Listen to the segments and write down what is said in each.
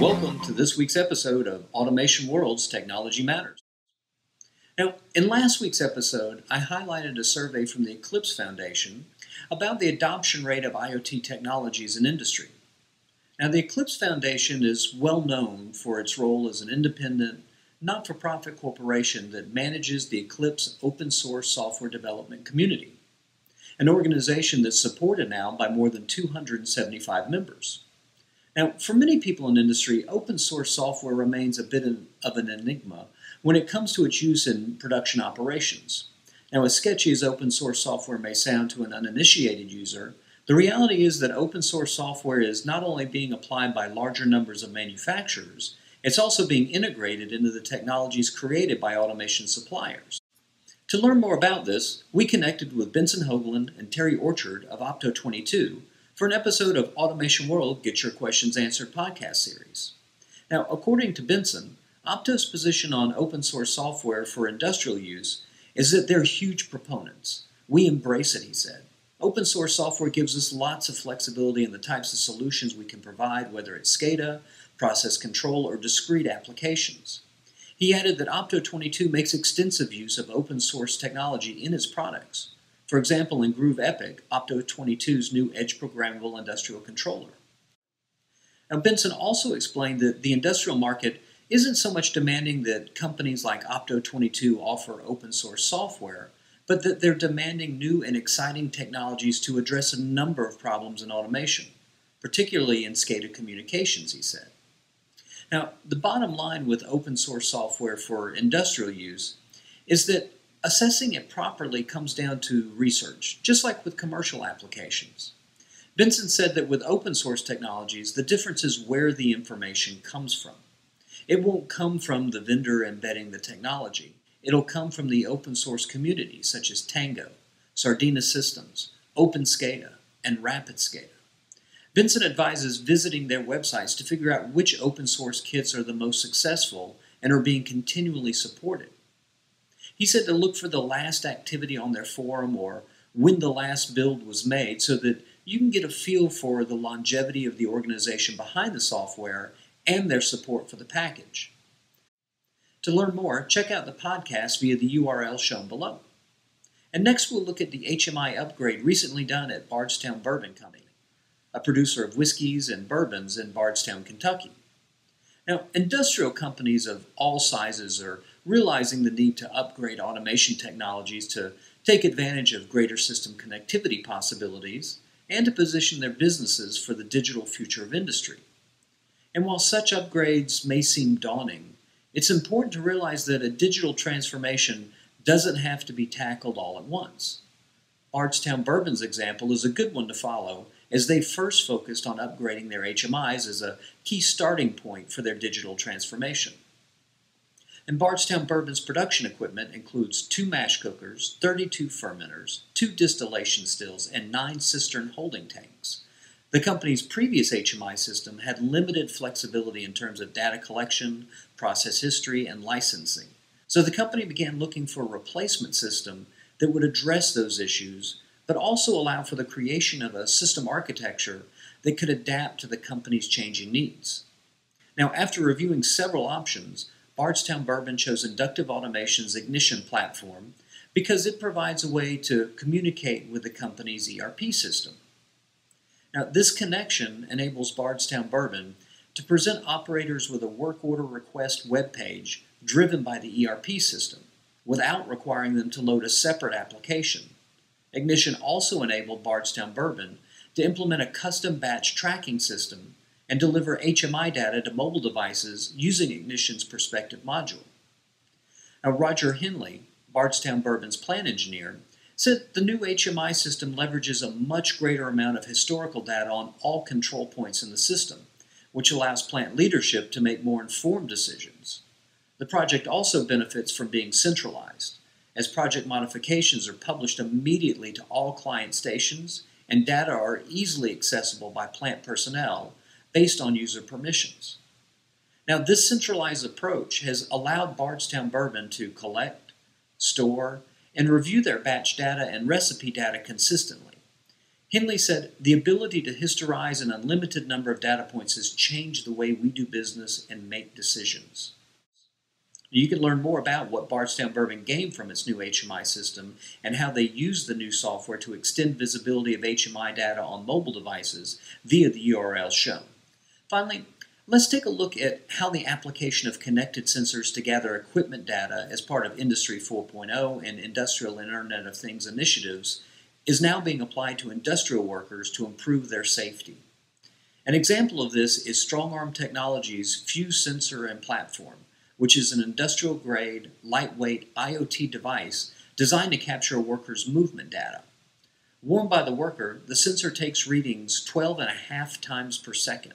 Welcome to this week's episode of Automation World's Technology Matters. Now, in last week's episode, I highlighted a survey from the Eclipse Foundation about the adoption rate of IoT technologies in industry. Now, the Eclipse Foundation is well known for its role as an independent, not for profit corporation that manages the Eclipse open source software development community, an organization that's supported now by more than 275 members. Now, for many people in industry, open source software remains a bit of an enigma when it comes to its use in production operations. Now, as sketchy as open source software may sound to an uninitiated user, the reality is that open source software is not only being applied by larger numbers of manufacturers, it's also being integrated into the technologies created by automation suppliers. To learn more about this, we connected with Benson Hougland and Terry Orchard of Opto22 for an episode of Automation World Get Your Questions Answered podcast series. Now, according to Benson, Opto's position on open source software for industrial use is that they're huge proponents. We embrace it, he said. Open source software gives us lots of flexibility in the types of solutions we can provide, whether it's SCADA, process control, or discrete applications. He added that Opto22 makes extensive use of open source technology in its products. For example, in groov EPIC, Opto22's new edge programmable industrial controller. Now, Benson also explained that the industrial market isn't so much demanding that companies like Opto22 offer open source software, but that they're demanding new and exciting technologies to address a number of problems in automation, particularly in SCADA communications, he said. Now, the bottom line with open source software for industrial use is that assessing it properly comes down to research, just like with commercial applications. Benson said that with open source technologies, the difference is where the information comes from. It won't come from the vendor embedding the technology. It'll come from the open source community, such as Tango, Sardina Systems, OpenSCADA, and RapidSCADA. Benson advises visiting their websites to figure out which open source kits are the most successful and are being continually supported. He said to look for the last activity on their forum or when the last build was made so that you can get a feel for the longevity of the organization behind the software and their support for the package. To learn more, check out the podcast via the URL shown below. And next, we'll look at the HMI upgrade recently done at Bardstown Bourbon Company, a producer of whiskeys and bourbons in Bardstown, Kentucky. Now, industrial companies of all sizes are realizing the need to upgrade automation technologies to take advantage of greater system connectivity possibilities and to position their businesses for the digital future of industry. And while such upgrades may seem daunting, it's important to realize that a digital transformation doesn't have to be tackled all at once. Bardstown Bourbon's example is a good one to follow, as they first focused on upgrading their HMIs as a key starting point for their digital transformation. And Bardstown Bourbon's production equipment includes two mash cookers, 32 fermenters, two distillation stills, and nine cistern holding tanks. The company's previous HMI system had limited flexibility in terms of data collection, process history, and licensing. So the company began looking for a replacement system that would address those issues, but also allow for the creation of a system architecture that could adapt to the company's changing needs. Now, after reviewing several options, Bardstown Bourbon chose Inductive Automation's Ignition platform because it provides a way to communicate with the company's ERP system. Now, this connection enables Bardstown Bourbon to present operators with a work order request web page driven by the ERP system without requiring them to load a separate application. Ignition also enabled Bardstown Bourbon to implement a custom batch tracking system and deliver HMI data to mobile devices using Ignition's Perspective module. Now, Roger Henley, Bardstown Bourbon's plant engineer, said the new HMI system leverages a much greater amount of historical data on all control points in the system, which allows plant leadership to make more informed decisions. The project also benefits from being centralized, as project modifications are published immediately to all client stations and data are easily accessible by plant personnel based on user permissions. Now, this centralized approach has allowed Bardstown Bourbon to collect, store, and review their batch data and recipe data consistently. Henley said, The ability to historize an unlimited number of data points has changed the way we do business and make decisions. You can learn more about what Bardstown Bourbon gained from its new HMI system and how they use the new software to extend visibility of HMI data on mobile devices via the URL shown. Finally, let's take a look at how the application of connected sensors to gather equipment data as part of Industry 4.0 and Industrial Internet of Things initiatives is now being applied to industrial workers to improve their safety. An example of this is StrongArm Technologies' Fuse sensor and platform which is an industrial grade, lightweight IoT device designed to capture a worker's movement data. Worn by the worker, the sensor takes readings 12 and a half times per second,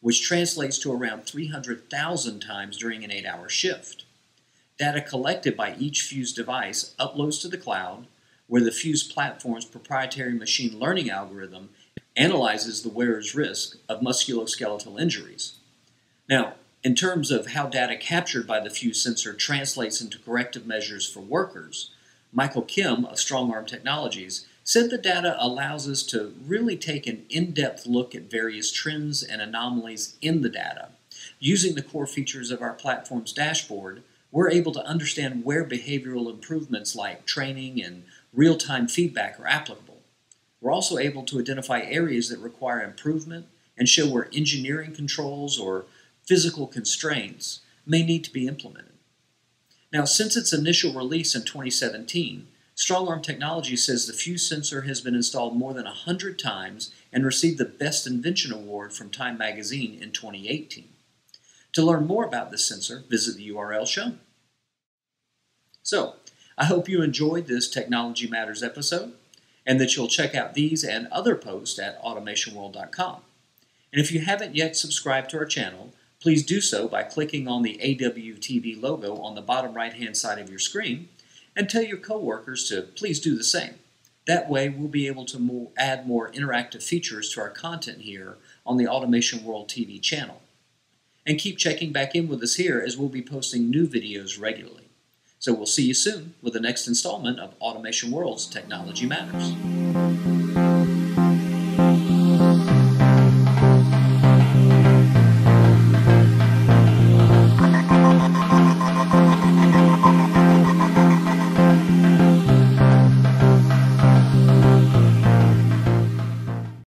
which translates to around 300,000 times during an 8 hour shift. Data collected by each Fuse device uploads to the cloud, where the Fuse platform's proprietary machine learning algorithm analyzes the wearer's risk of musculoskeletal injuries. Now, in terms of how data captured by the Fuse sensor translates into corrective measures for workers, Michael Kim of StrongArm Technologies said the data allows us to really take an in depth look at various trends and anomalies in the data. Using the core features of our platform's dashboard, we're able to understand where behavioral improvements like training and real time feedback are applicable. We're also able to identify areas that require improvement and show where engineering controls or physical constraints may need to be implemented. Now, since its initial release in 2017, StrongArm Technology says the Fuse sensor has been installed more than 100 times and received the Best Invention Award from Time Magazine in 2018. To learn more about this sensor, visit the URL shown. So, I hope you enjoyed this Technology Matters episode and that you'll check out these and other posts at automationworld.com. And if you haven't yet subscribed to our channel, Please do so by clicking on the AWTV logo on the bottom right hand side of your screen and tell your coworkers to please do the same. That way, we'll be able to add more interactive features to our content here on the Automation World TV channel. And keep checking back in with us here as we'll be posting new videos regularly. So we'll see you soon with the next installment of Automation World's Technology Matters.